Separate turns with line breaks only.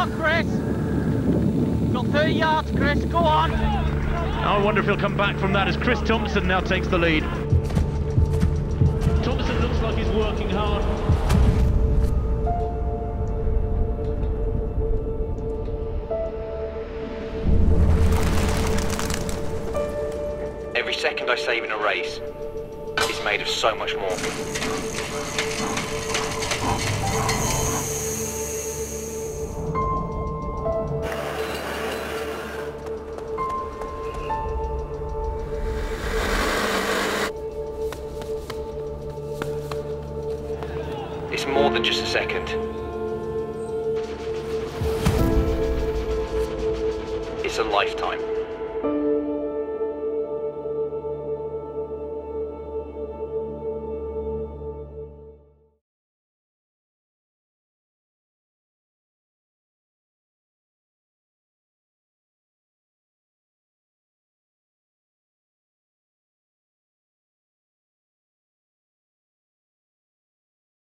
on, Chris! Got 30 yards, Chris, go on!
I wonder if he'll come back from that as Chris Thompson now takes the lead. Thompson looks like he's working hard.
Every second I save in a race is made of so much more. It's more than just a second. It's a lifetime.